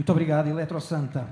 Muito obrigado, Eletro Santa.